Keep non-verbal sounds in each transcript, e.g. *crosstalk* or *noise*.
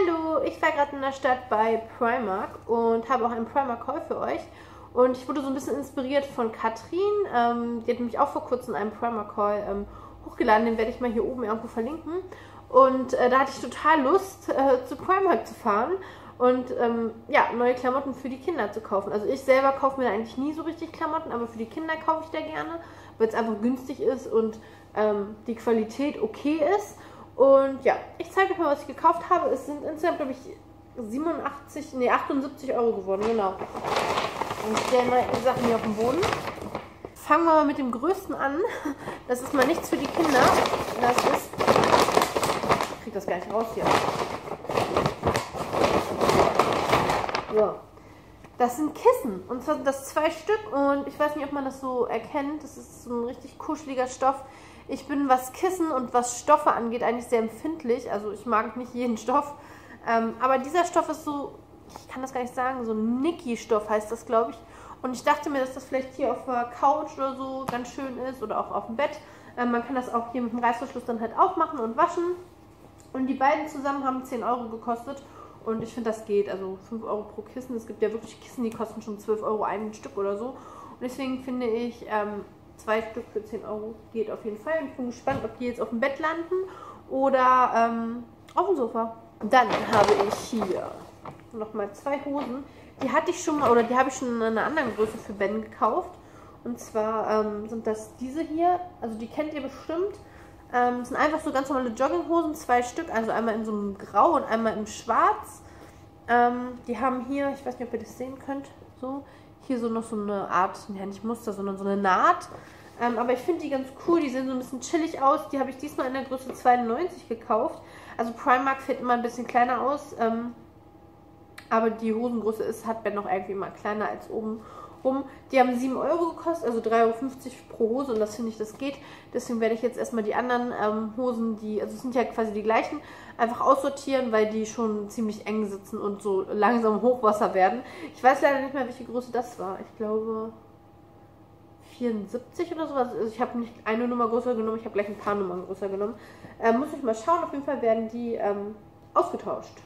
Hallo, ich war gerade in der Stadt bei Primark und habe auch einen Primark-Haul für euch. Und ich wurde so ein bisschen inspiriert von Katrin. Ähm, die hat nämlich auch vor kurzem einen Primark-Haul ähm, hochgeladen. Den werde ich mal hier oben irgendwo verlinken. Und äh, da hatte ich total Lust, äh, zu Primark zu fahren und ähm, ja, neue Klamotten für die Kinder zu kaufen. Also ich selber kaufe mir eigentlich nie so richtig Klamotten, aber für die Kinder kaufe ich da gerne, weil es einfach günstig ist und ähm, die Qualität okay ist. Und ja, ich zeige euch mal, was ich gekauft habe. Es sind insgesamt, glaube ich, 87, nee, 78 Euro geworden, genau. Und ich stelle mal die Sachen hier auf den Boden. Fangen wir mal mit dem größten an. Das ist mal nichts für die Kinder. Das ist. Ich krieg das gar nicht raus hier. So. Das sind Kissen. Und zwar sind das zwei Stück. Und ich weiß nicht, ob man das so erkennt. Das ist so ein richtig kuscheliger Stoff. Ich bin, was Kissen und was Stoffe angeht, eigentlich sehr empfindlich. Also ich mag nicht jeden Stoff. Ähm, aber dieser Stoff ist so, ich kann das gar nicht sagen, so ein Nicky-Stoff heißt das, glaube ich. Und ich dachte mir, dass das vielleicht hier auf der Couch oder so ganz schön ist oder auch auf dem Bett. Ähm, man kann das auch hier mit dem Reißverschluss dann halt aufmachen und waschen. Und die beiden zusammen haben 10 Euro gekostet. Und ich finde, das geht. Also 5 Euro pro Kissen. Es gibt ja wirklich Kissen, die kosten schon 12 Euro ein Stück oder so. Und deswegen finde ich, ähm, zwei Stück für 10 Euro geht auf jeden Fall. Ich bin gespannt, ob die jetzt auf dem Bett landen oder ähm, auf dem Sofa. Dann habe ich hier nochmal zwei Hosen. Die hatte ich schon mal, oder die habe ich schon in einer anderen Größe für Ben gekauft. Und zwar ähm, sind das diese hier. Also die kennt ihr bestimmt. Ähm, sind einfach so ganz normale Jogginghosen, zwei Stück. Also einmal in so einem Grau und einmal im Schwarz. Ähm, die haben hier, ich weiß nicht, ob ihr das sehen könnt, so hier so noch so eine Art, ja nicht Muster, sondern so eine Naht. Ähm, aber ich finde die ganz cool, die sehen so ein bisschen chillig aus. Die habe ich diesmal in der Größe 92 gekauft. Also Primark fällt immer ein bisschen kleiner aus. Ähm, aber die Hosengröße ist, hat Ben noch irgendwie mal kleiner als oben rum. Die haben 7 Euro gekostet, also 3,50 Euro pro Hose und das finde ich, das geht. Deswegen werde ich jetzt erstmal die anderen ähm, Hosen, die, also es sind ja quasi die gleichen, einfach aussortieren, weil die schon ziemlich eng sitzen und so langsam Hochwasser werden. Ich weiß leider nicht mehr, welche Größe das war. Ich glaube 74 oder sowas. Also ich habe nicht eine Nummer größer genommen, ich habe gleich ein paar Nummern größer genommen. Ähm, muss ich mal schauen, auf jeden Fall werden die ähm, ausgetauscht.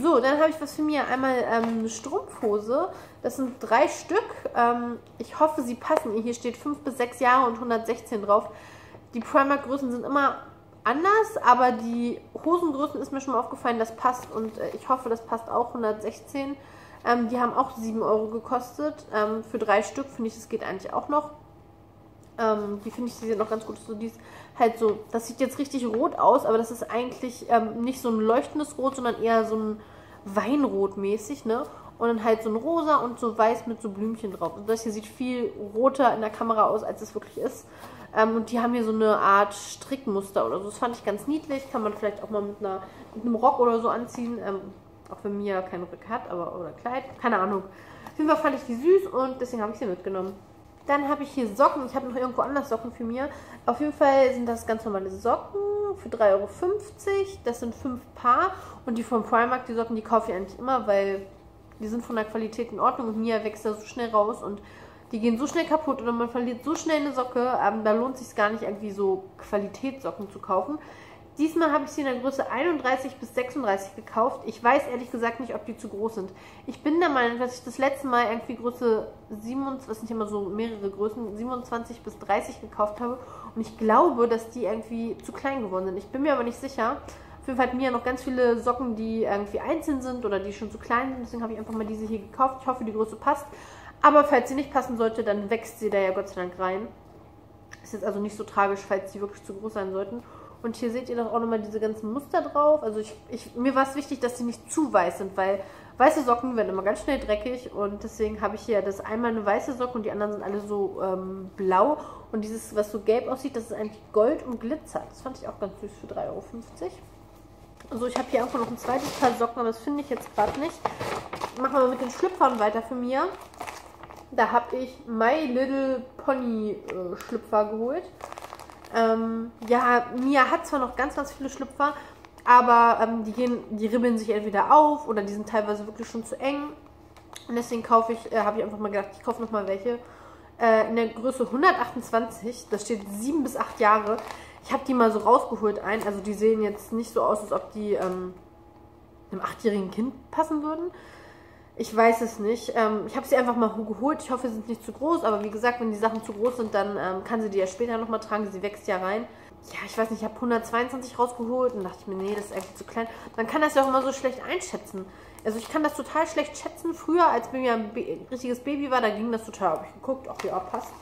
So, dann habe ich was für mir. Einmal ähm, eine Strumpfhose. Das sind drei Stück. Ähm, ich hoffe, sie passen. Hier steht 5 bis 6 Jahre und 116 drauf. Die Primark-Größen sind immer anders, aber die Hosengrößen ist mir schon mal aufgefallen, das passt und äh, ich hoffe, das passt auch 116. Ähm, die haben auch 7 Euro gekostet. Ähm, für drei Stück finde ich, das geht eigentlich auch noch. Ähm, die finde ich, die sind noch ganz gut. So, die ist halt so, das sieht jetzt richtig rot aus, aber das ist eigentlich ähm, nicht so ein leuchtendes Rot, sondern eher so ein Weinrot mäßig, ne? Und dann halt so ein rosa und so weiß mit so Blümchen drauf. Und das hier sieht viel roter in der Kamera aus, als es wirklich ist. Ähm, und die haben hier so eine Art Strickmuster oder so. Das fand ich ganz niedlich. Kann man vielleicht auch mal mit, einer, mit einem Rock oder so anziehen. Ähm, auch wenn Mia keinen Rück hat, aber oder Kleid. Keine Ahnung. Auf jeden Fall fand ich die süß und deswegen habe ich sie mitgenommen. Dann habe ich hier Socken. Ich habe noch irgendwo anders Socken für mir. Auf jeden Fall sind das ganz normale Socken für 3,50 Euro. Das sind fünf Paar. Und die von Primark, die Socken, die kaufe ich eigentlich immer, weil die sind von der Qualität in Ordnung. Und Mia wächst da so schnell raus. Und die gehen so schnell kaputt oder man verliert so schnell eine Socke. Ähm, da lohnt es sich gar nicht, irgendwie so Qualitätssocken zu kaufen. Diesmal habe ich sie in der Größe 31 bis 36 gekauft. Ich weiß ehrlich gesagt nicht, ob die zu groß sind. Ich bin der Meinung, dass ich das letzte Mal irgendwie Größe 27, das sind immer so mehrere Größen, 27 bis 30 gekauft habe. Und ich glaube, dass die irgendwie zu klein geworden sind. Ich bin mir aber nicht sicher. Auf jeden Fall hat mir noch ganz viele Socken, die irgendwie einzeln sind oder die schon zu klein sind. Deswegen habe ich einfach mal diese hier gekauft. Ich hoffe, die Größe passt. Aber falls sie nicht passen sollte, dann wächst sie da ja Gott sei Dank rein. Ist jetzt also nicht so tragisch, falls sie wirklich zu groß sein sollten. Und hier seht ihr doch auch nochmal diese ganzen Muster drauf. Also ich, ich, mir war es wichtig, dass sie nicht zu weiß sind, weil weiße Socken werden immer ganz schnell dreckig. Und deswegen habe ich hier das einmal eine weiße Socke und die anderen sind alle so ähm, blau. Und dieses, was so gelb aussieht, das ist eigentlich Gold und Glitzer. Das fand ich auch ganz süß für 3,50 Euro. Also ich habe hier einfach noch ein zweites Paar Socken, aber das finde ich jetzt gerade nicht. Machen wir mit den Schlüpfern weiter für mir. Da habe ich My Little Pony äh, Schlüpfer geholt. Ähm, ja, Mia hat zwar noch ganz, ganz viele Schlüpfer, aber ähm, die, gehen, die ribbeln sich entweder auf oder die sind teilweise wirklich schon zu eng. Und deswegen kaufe ich, äh, habe ich einfach mal gedacht, ich kaufe nochmal welche. Äh, in der Größe 128, das steht 7 bis 8 Jahre. Ich habe die mal so rausgeholt ein. Also die sehen jetzt nicht so aus, als ob die ähm, einem achtjährigen Kind passen würden. Ich weiß es nicht. Ähm, ich habe sie einfach mal geholt. Ich hoffe, sie sind nicht zu groß. Aber wie gesagt, wenn die Sachen zu groß sind, dann ähm, kann sie die ja später nochmal tragen. Sie wächst ja rein. Ja, ich weiß nicht, ich habe 122 rausgeholt und dachte mir, nee, das ist eigentlich zu klein. Man kann das ja auch immer so schlecht einschätzen. Also ich kann das total schlecht schätzen. Früher, als mir ein richtiges Baby war, da ging das total. Habe ich geguckt, ach ja, passt.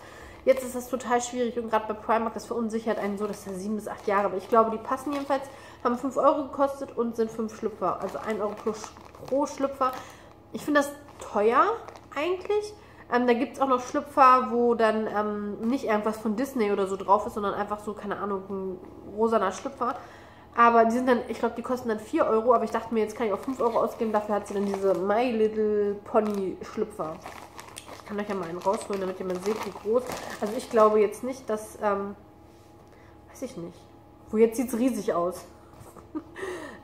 Jetzt ist das total schwierig und gerade bei Primark, das verunsichert einen so, dass er sieben bis acht Jahre. Aber ich glaube, die passen jedenfalls, haben 5 Euro gekostet und sind 5 Schlüpfer. Also 1 Euro plus, pro Schlüpfer. Ich finde das teuer eigentlich. Ähm, da gibt es auch noch Schlüpfer, wo dann ähm, nicht irgendwas von Disney oder so drauf ist, sondern einfach so, keine Ahnung, ein rosaner Schlüpfer. Aber die sind dann, ich glaube, die kosten dann 4 Euro, aber ich dachte mir, jetzt kann ich auch 5 Euro ausgeben, dafür hat sie dann diese My Little Pony Schlüpfer. Ich kann euch ja mal einen rausholen, damit ihr mal seht, wie groß. Also ich glaube jetzt nicht, dass, ähm, weiß ich nicht. Wo jetzt sieht es riesig aus. *laughs*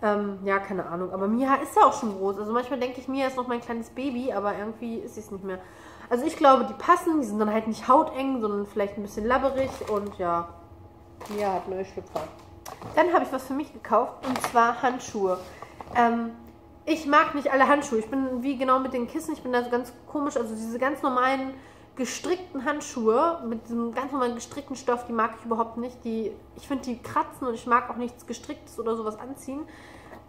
ähm, ja, keine Ahnung. Aber Mia ist ja auch schon groß. Also manchmal denke ich, Mia ist noch mein kleines Baby, aber irgendwie ist sie es nicht mehr. Also ich glaube, die passen. Die sind dann halt nicht hauteng, sondern vielleicht ein bisschen labberig. Und ja, Mia hat neue Schlüpfer. Dann habe ich was für mich gekauft und zwar Handschuhe. Ähm, ich mag nicht alle Handschuhe. Ich bin wie genau mit den Kissen. Ich bin da so ganz komisch. Also diese ganz normalen gestrickten Handschuhe mit diesem ganz normalen gestrickten Stoff, die mag ich überhaupt nicht. Die, ich finde die kratzen und ich mag auch nichts gestricktes oder sowas anziehen.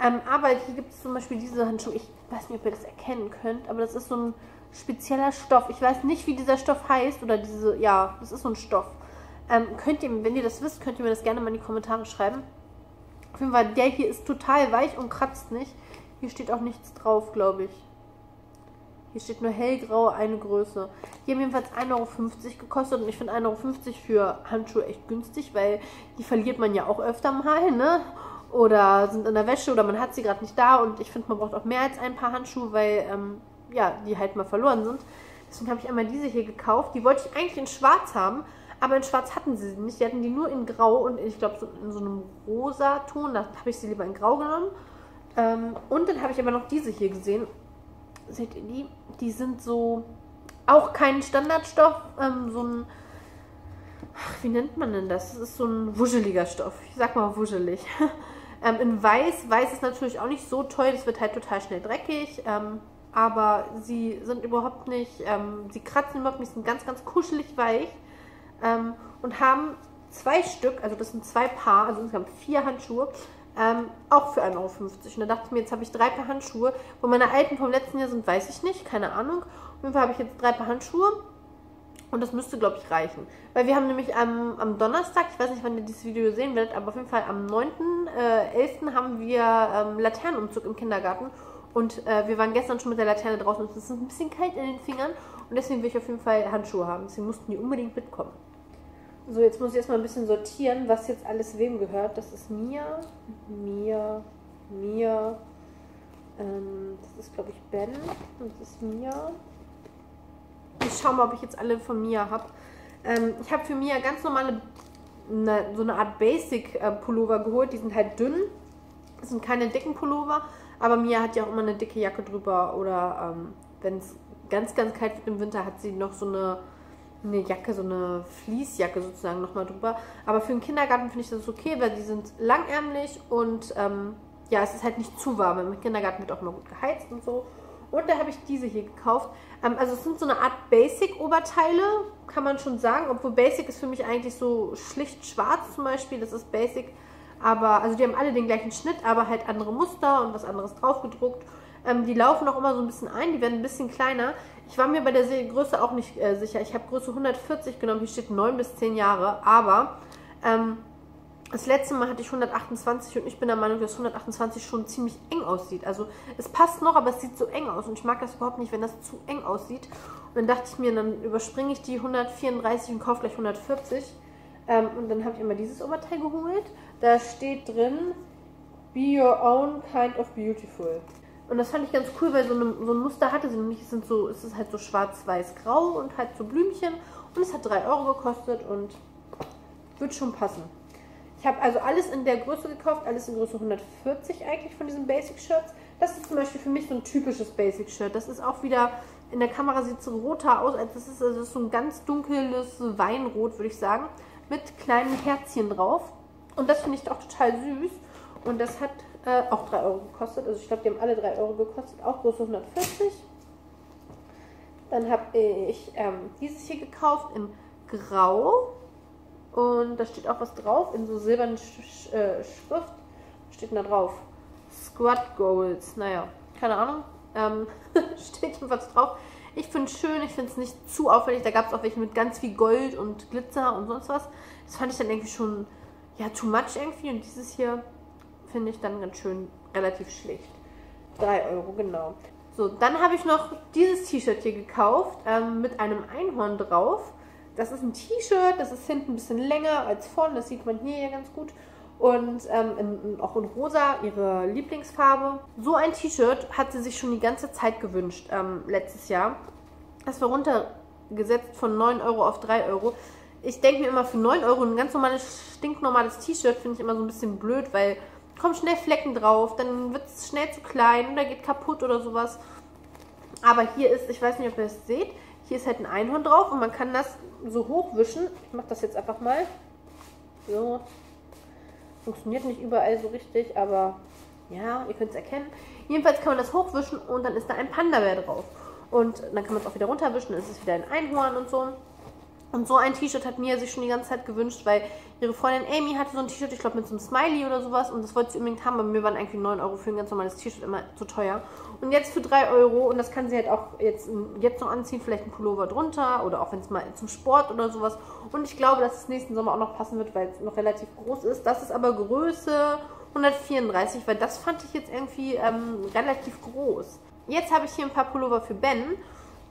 Ähm, aber hier gibt es zum Beispiel diese Handschuhe. Ich weiß nicht, ob ihr das erkennen könnt, aber das ist so ein spezieller Stoff. Ich weiß nicht, wie dieser Stoff heißt oder diese, ja, das ist so ein Stoff. Ähm, könnt ihr, wenn ihr das wisst, könnt ihr mir das gerne mal in die Kommentare schreiben. Auf jeden Fall, der hier ist total weich und kratzt nicht. Hier steht auch nichts drauf, glaube ich. Hier steht nur hellgrau, eine Größe. Die haben jedenfalls 1,50 Euro gekostet und ich finde 1,50 Euro für Handschuhe echt günstig, weil die verliert man ja auch öfter mal, ne? Oder sind in der Wäsche oder man hat sie gerade nicht da und ich finde, man braucht auch mehr als ein paar Handschuhe, weil, ähm, ja, die halt mal verloren sind. Deswegen habe ich einmal diese hier gekauft. Die wollte ich eigentlich in schwarz haben, aber in schwarz hatten sie sie nicht. Die hatten die nur in grau und ich glaube so in so einem rosa Ton. Da habe ich sie lieber in grau genommen. Ähm, und dann habe ich aber noch diese hier gesehen. Seht ihr die? Die sind so auch kein Standardstoff, ähm, so ein wie nennt man denn das? Das ist so ein wuscheliger Stoff. Ich sag mal wuschelig. *laughs* ähm, in Weiß. Weiß ist natürlich auch nicht so toll. Das wird halt total schnell dreckig. Ähm, aber sie sind überhaupt nicht, ähm, sie kratzen überhaupt nicht, sind ganz, ganz kuschelig weich ähm, und haben zwei Stück, also das sind zwei Paar, also insgesamt vier Handschuhe, ähm, auch für 1,50 Euro. Und da dachte ich mir, jetzt habe ich drei Paar Handschuhe. Wo meine alten vom letzten Jahr sind, weiß ich nicht, keine Ahnung. Auf jeden Fall habe ich jetzt drei Paar Handschuhe. Und das müsste, glaube ich, reichen. Weil wir haben nämlich am, am Donnerstag, ich weiß nicht, wann ihr dieses Video sehen werdet, aber auf jeden Fall am 9.11. Äh, haben wir ähm, Laternenumzug im Kindergarten. Und äh, wir waren gestern schon mit der Laterne draußen und es ist ein bisschen kalt in den Fingern. Und deswegen will ich auf jeden Fall Handschuhe haben. Deswegen mussten die unbedingt mitkommen. So, jetzt muss ich erstmal ein bisschen sortieren, was jetzt alles wem gehört. Das ist mir, mir, mir. Ähm, das ist, glaube ich, Ben. Und das ist mir. Ich schaue mal, ob ich jetzt alle von Mia habe. Ähm, ich habe für Mia ganz normale, eine, so eine Art Basic-Pullover äh, geholt. Die sind halt dünn. Das sind keine dicken Pullover. Aber Mia hat ja auch immer eine dicke Jacke drüber. Oder ähm, wenn es ganz, ganz kalt wird im Winter, hat sie noch so eine eine Jacke, so eine Fließjacke sozusagen nochmal drüber. Aber für den Kindergarten finde ich das okay, weil die sind langärmlich und ähm, ja, es ist halt nicht zu warm. Im Kindergarten wird auch immer gut geheizt und so. Und da habe ich diese hier gekauft. Ähm, also es sind so eine Art Basic-Oberteile, kann man schon sagen. Obwohl Basic ist für mich eigentlich so schlicht schwarz zum Beispiel. Das ist Basic. Aber, also die haben alle den gleichen Schnitt, aber halt andere Muster und was anderes drauf gedruckt. Ähm, die laufen auch immer so ein bisschen ein, die werden ein bisschen kleiner. Ich war mir bei der Größe auch nicht äh, sicher. Ich habe Größe 140 genommen, hier steht 9 bis 10 Jahre, aber ähm, das letzte Mal hatte ich 128 und ich bin der Meinung, dass 128 schon ziemlich eng aussieht. Also es passt noch, aber es sieht so eng aus und ich mag das überhaupt nicht, wenn das zu eng aussieht. Und dann dachte ich mir, dann überspringe ich die 134 und kaufe gleich 140. Ähm, und dann habe ich immer dieses Oberteil geholt. Da steht drin, Be your own kind of beautiful. Und das fand ich ganz cool, weil so, eine, so ein Muster hatte sie nämlich. Es, sind so, es ist halt so schwarz-weiß-grau und halt so Blümchen. Und es hat 3 Euro gekostet und wird schon passen. Ich habe also alles in der Größe gekauft, alles in Größe 140 eigentlich von diesen Basic Shirts. Das ist zum Beispiel für mich so ein typisches Basic Shirt. Das ist auch wieder, in der Kamera sieht es roter aus, als das ist, also das ist so ein ganz dunkles Weinrot, würde ich sagen, mit kleinen Herzchen drauf. Und das finde ich auch total süß. Und das hat Äh, auch 3 Euro gekostet. Also ich glaube, die haben alle 3 Euro gekostet. Auch Größe 140. Dann habe ich ähm, dieses hier gekauft in Grau. Und da steht auch was drauf in so silbernen Sch äh, Schrift. Was steht denn da drauf? Squad Goals. Naja, keine Ahnung. Ähm, *laughs* steht jedenfalls drauf. Ich finde es schön, ich finde es nicht zu auffällig. Da gab es auch welche mit ganz viel Gold und Glitzer und sonst was. Das fand ich dann irgendwie schon, ja, too much irgendwie. Und dieses hier finde ich dann ganz schön relativ schlicht. 3 Euro, genau. So, dann habe ich noch dieses T-Shirt hier gekauft ähm, mit einem Einhorn drauf. Das ist ein T-Shirt, das ist hinten ein bisschen länger als vorne, das sieht man hier ja ganz gut. Und ähm, in, auch in rosa, ihre Lieblingsfarbe. So ein T-Shirt hat sie sich schon die ganze Zeit gewünscht, ähm, letztes Jahr. Das war runtergesetzt von 9 Euro auf 3 Euro. Ich denke mir immer, für 9 Euro ein ganz normales, stinknormales T-Shirt finde ich immer so ein bisschen blöd, weil kommen schnell Flecken drauf, dann wird es schnell zu klein oder geht kaputt oder sowas. Aber hier ist, ich weiß nicht, ob ihr es seht, hier ist halt ein Einhorn drauf und man kann das so hochwischen. Ich mache das jetzt einfach mal. So. Funktioniert nicht überall so richtig, aber ja, ihr könnt es erkennen. Jedenfalls kann man das hochwischen und dann ist da ein Panda-Bär drauf. Und dann kann man es auch wieder runterwischen, dann ist es wieder ein Einhorn und so. Und so ein T-Shirt hat Mia sich schon die ganze Zeit gewünscht, weil ihre Freundin Amy hatte so ein T-Shirt, ich glaube mit so einem Smiley oder sowas. Und das wollte sie unbedingt haben, aber mir waren eigentlich 9 Euro für ein ganz normales T-Shirt immer zu teuer. Und jetzt für 3 Euro, und das kann sie halt auch jetzt, jetzt noch anziehen, vielleicht ein Pullover drunter oder auch wenn es mal zum Sport oder sowas. Und ich glaube, dass es nächsten Sommer auch noch passen wird, weil es noch relativ groß ist. Das ist aber Größe 134, weil das fand ich jetzt irgendwie ähm, relativ groß. Jetzt habe ich hier ein paar Pullover für Ben.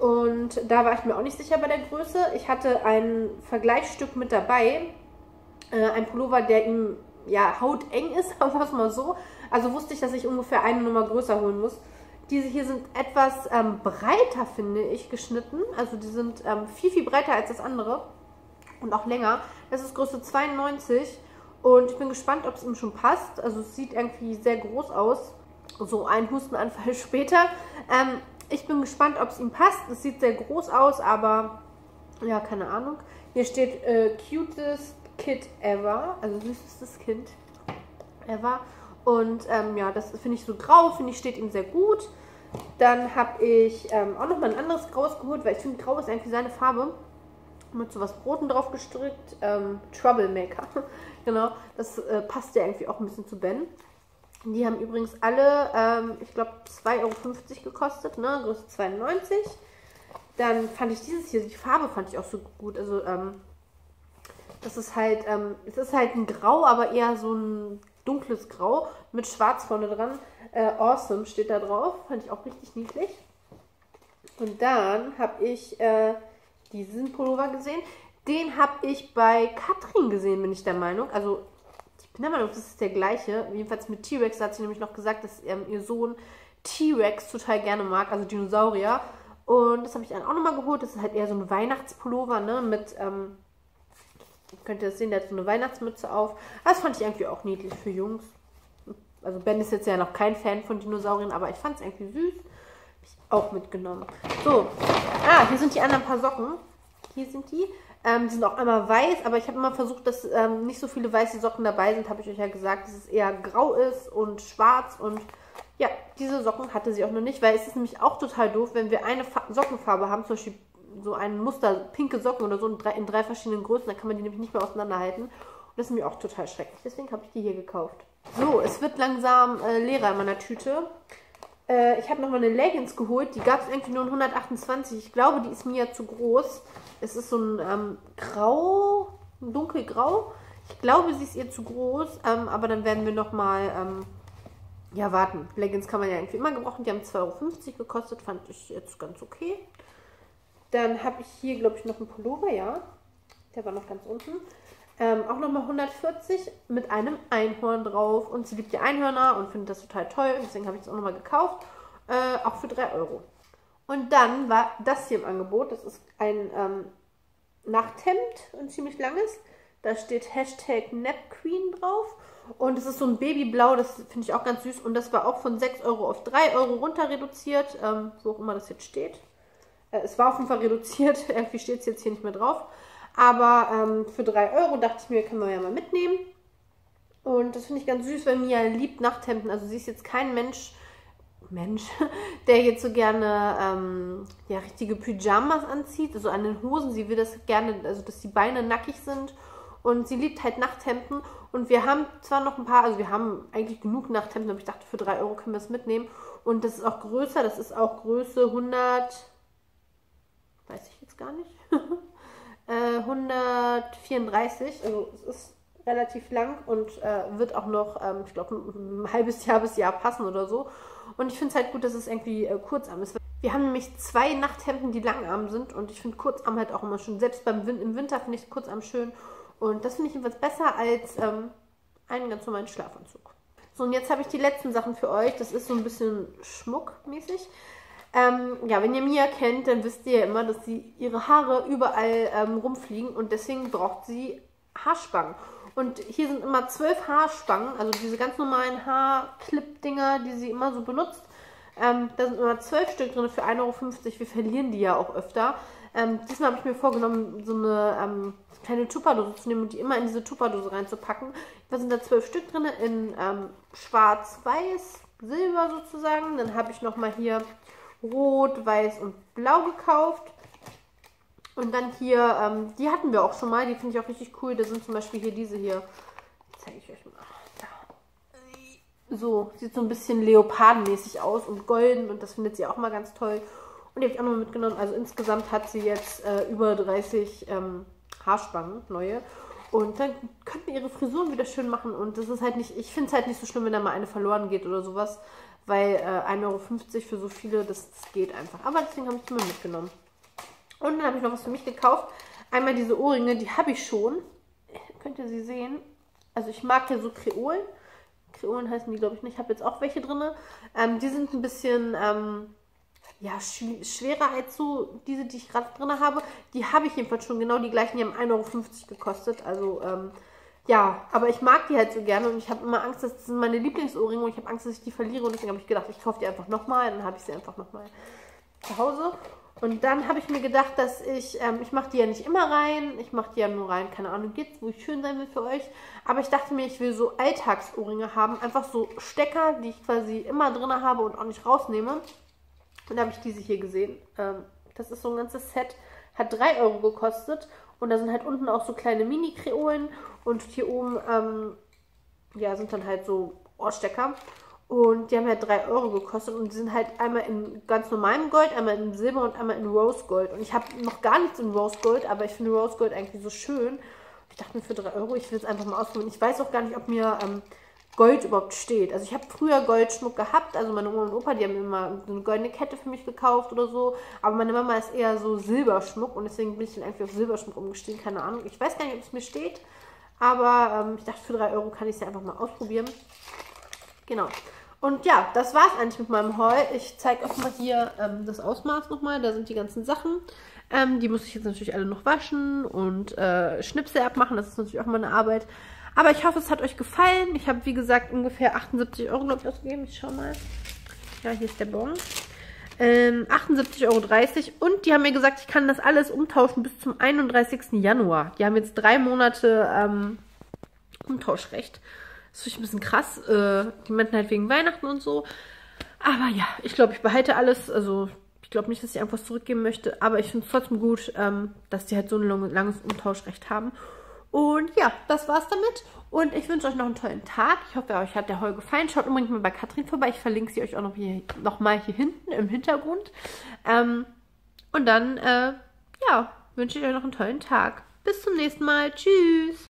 Und da war ich mir auch nicht sicher bei der Größe. Ich hatte ein Vergleichsstück mit dabei. Äh, ein Pullover, der ihm ja hauteng ist, *laughs* sagen wir es mal so. Also wusste ich, dass ich ungefähr eine Nummer größer holen muss. Diese hier sind etwas ähm, breiter, finde ich, geschnitten. Also die sind ähm, viel, viel breiter als das andere. Und auch länger. Das ist Größe 92. Und ich bin gespannt, ob es ihm schon passt. Also es sieht irgendwie sehr groß aus. So ein Hustenanfall *laughs* später. Ähm, ich bin gespannt, ob es ihm passt. Es sieht sehr groß aus, aber ja, keine Ahnung. Hier steht äh, cutest Kid ever, also süßestes Kind ever. Und ähm, ja, das finde ich so grau, finde ich steht ihm sehr gut. Dann habe ich ähm, auch nochmal ein anderes Graues geholt, weil ich finde, Grau ist eigentlich seine Farbe. Mit so was Roten drauf gestrickt. Ähm, Troublemaker. *laughs* genau, das äh, passt ja irgendwie auch ein bisschen zu Ben. Die haben übrigens alle, ähm, ich glaube, 2,50 Euro gekostet, ne? Größe 92. Dann fand ich dieses hier, die Farbe fand ich auch so gut. Also, ähm, das ist halt, ähm, es ist halt ein Grau, aber eher so ein dunkles Grau mit Schwarz vorne dran. Äh, awesome steht da drauf. Fand ich auch richtig niedlich. Und dann habe ich äh, diesen Pullover gesehen. Den habe ich bei Katrin gesehen, bin ich der Meinung. Also ich bin der Meinung, das ist der gleiche. Jedenfalls mit T-Rex hat sie nämlich noch gesagt, dass ähm, ihr Sohn T-Rex total gerne mag, also Dinosaurier. Und das habe ich dann auch nochmal geholt. Das ist halt eher so ein Weihnachtspullover, ne? Mit, ähm, könnt ihr das sehen, der hat so eine Weihnachtsmütze auf. Das fand ich irgendwie auch niedlich für Jungs. Also Ben ist jetzt ja noch kein Fan von Dinosauriern, aber ich fand es irgendwie süß. Habe ich auch mitgenommen. So, ah, hier sind die anderen paar Socken. Hier sind die. Ähm, die sind auch einmal weiß, aber ich habe immer versucht, dass ähm, nicht so viele weiße Socken dabei sind, habe ich euch ja gesagt, dass es eher grau ist und schwarz und ja, diese Socken hatte sie auch noch nicht, weil es ist nämlich auch total doof, wenn wir eine Fa Sockenfarbe haben, zum Beispiel so ein Muster, pinke Socken oder so in drei, in drei verschiedenen Größen, dann kann man die nämlich nicht mehr auseinanderhalten. Und das ist mir auch total schrecklich. Deswegen habe ich die hier gekauft. So, es wird langsam äh, leerer in meiner Tüte. Äh, ich habe nochmal eine Leggings geholt. Die gab es irgendwie nur in 128. Ich glaube, die ist mir ja zu groß. Es ist so ein ähm, grau, ein dunkelgrau. Ich glaube, sie ist ihr zu groß, ähm, aber dann werden wir nochmal, ähm, ja, warten. Leggings kann man ja irgendwie immer gebrauchen. Die haben 2,50 Euro gekostet, fand ich jetzt ganz okay. Dann habe ich hier, glaube ich, noch einen Pullover, ja. Der war noch ganz unten. Ähm, auch nochmal 140 mit einem Einhorn drauf. Und sie liebt die Einhörner und findet das total toll. Deswegen habe ich es auch nochmal gekauft. Äh, auch für 3 Euro. Und dann war das hier im Angebot. Das ist ein ähm, Nachthemd, ein ziemlich langes. Da steht Hashtag NapQueen drauf. Und es ist so ein Babyblau, das finde ich auch ganz süß. Und das war auch von 6 Euro auf 3 Euro runter reduziert. Ähm, wo auch immer das jetzt steht. Äh, es war auf jeden Fall reduziert. *laughs* Irgendwie steht es jetzt hier nicht mehr drauf. Aber ähm, für 3 Euro dachte ich mir, können wir ja mal mitnehmen. Und das finde ich ganz süß, weil Mia liebt Nachthemden. Also sie ist jetzt kein Mensch, Mensch, *laughs* der jetzt so gerne ähm, ja, richtige Pyjamas anzieht, also an den Hosen. Sie will das gerne, also dass die Beine nackig sind. Und sie liebt halt Nachthemden. Und wir haben zwar noch ein paar, also wir haben eigentlich genug Nachthemden, aber ich dachte, für 3 Euro können wir es mitnehmen. Und das ist auch größer, das ist auch Größe 100, weiß ich jetzt gar nicht, *laughs* äh, 134. Also es ist relativ lang und äh, wird auch noch, ähm, ich glaube, ein halbes Jahr bis Jahr passen oder so. Und ich finde es halt gut, dass es irgendwie äh, Kurzarm ist. Wir haben nämlich zwei Nachthemden, die Langarm sind und ich finde Kurzarm halt auch immer schön. Selbst beim Win im Winter finde ich Kurzarm schön und das finde ich jedenfalls besser als ähm, einen ganz normalen Schlafanzug. So, und jetzt habe ich die letzten Sachen für euch. Das ist so ein bisschen schmuckmäßig. Ähm, ja, wenn ihr Mia kennt, dann wisst ihr ja immer, dass sie ihre Haare überall ähm, rumfliegen und deswegen braucht sie Haarspangen. Und hier sind immer zwölf Haarspangen, also diese ganz normalen Haarclip-Dinger, die sie immer so benutzt. Ähm, da sind immer zwölf Stück drin für 1,50 Euro. Wir verlieren die ja auch öfter. Ähm, diesmal habe ich mir vorgenommen, so eine ähm, kleine Tupperdose zu nehmen und die immer in diese Tupperdose reinzupacken. Da sind da zwölf Stück drin in ähm, schwarz, weiß, silber sozusagen. Dann habe ich nochmal hier rot, weiß und blau gekauft. Und dann hier, ähm, die hatten wir auch schon mal, die finde ich auch richtig cool. Da sind zum Beispiel hier diese hier. Zeige ich euch mal. So, sieht so ein bisschen leopardenmäßig aus und golden und das findet sie auch mal ganz toll. Und die habe ich auch noch mitgenommen. Also insgesamt hat sie jetzt äh, über 30 ähm, Haarspangen, neue. Und dann könnten ihre Frisuren wieder schön machen. Und das ist halt nicht, ich finde es halt nicht so schlimm, wenn da mal eine verloren geht oder sowas. Weil äh, 1,50 Euro für so viele, das, das geht einfach. Aber deswegen habe ich die mal mitgenommen. Und dann habe ich noch was für mich gekauft. Einmal diese Ohrringe, die habe ich schon. Könnt ihr sie sehen? Also ich mag ja so Kreolen. Kreolen heißen die, glaube ich, nicht. Ich habe jetzt auch welche drin. Ähm, die sind ein bisschen ähm, ja, schwerer als so diese, die ich gerade drin habe. Die habe ich jedenfalls schon genau die gleichen. Die haben 1,50 Euro gekostet. Also ähm, ja, aber ich mag die halt so gerne und ich habe immer Angst, das sind meine Lieblingsohrringe und ich habe Angst, dass ich die verliere und deswegen habe ich gedacht, ich kaufe die einfach nochmal. Dann habe ich sie einfach nochmal zu Hause. Und dann habe ich mir gedacht, dass ich, ähm, ich mache die ja nicht immer rein, ich mache die ja nur rein, keine Ahnung, geht's, wo ich schön sein will für euch. Aber ich dachte mir, ich will so Alltagsohrringe haben, einfach so Stecker, die ich quasi immer drin habe und auch nicht rausnehme. Und da habe ich diese hier gesehen. Ähm, das ist so ein ganzes Set, hat 3 Euro gekostet. Und da sind halt unten auch so kleine Mini-Kreolen und hier oben, ähm, ja, sind dann halt so Ohrstecker. Und die haben halt 3 Euro gekostet und die sind halt einmal in ganz normalem Gold, einmal in Silber und einmal in Rose Gold. Und ich habe noch gar nichts in Rose Gold, aber ich finde Rose Gold eigentlich so schön. Ich dachte mir für 3 Euro, ich will es einfach mal ausprobieren. Ich weiß auch gar nicht, ob mir ähm, Gold überhaupt steht. Also ich habe früher Goldschmuck gehabt, also meine Oma und Opa, die haben immer eine goldene Kette für mich gekauft oder so. Aber meine Mama ist eher so Silberschmuck und deswegen bin ich dann eigentlich auf Silberschmuck umgestiegen, keine Ahnung. Ich weiß gar nicht, ob es mir steht, aber ähm, ich dachte, für 3 Euro kann ich es ja einfach mal ausprobieren. Genau. Und ja, das war es eigentlich mit meinem Haul. Ich zeige auch mal hier ähm, das Ausmaß nochmal. Da sind die ganzen Sachen. Ähm, die muss ich jetzt natürlich alle noch waschen und äh, Schnipsel abmachen. Das ist natürlich auch mal eine Arbeit. Aber ich hoffe, es hat euch gefallen. Ich habe, wie gesagt, ungefähr 78 Euro, glaube ich, ausgegeben. Ich schau mal. Ja, hier ist der Bon. Ähm, 78,30 Euro. Und die haben mir gesagt, ich kann das alles umtauschen bis zum 31. Januar. Die haben jetzt drei Monate ähm, Umtauschrecht. Das ist ein bisschen krass. Äh, die meinten halt wegen Weihnachten und so. Aber ja, ich glaube, ich behalte alles. Also ich glaube nicht, dass ich irgendwas zurückgeben möchte. Aber ich finde es trotzdem gut, ähm, dass die halt so ein langes Umtauschrecht haben. Und ja, das war's damit. Und ich wünsche euch noch einen tollen Tag. Ich hoffe, euch hat der Haul gefallen. Schaut unbedingt mal bei Katrin vorbei. Ich verlinke sie euch auch noch, hier, noch mal hier hinten im Hintergrund. Ähm, und dann, äh, ja, wünsche ich euch noch einen tollen Tag. Bis zum nächsten Mal. Tschüss.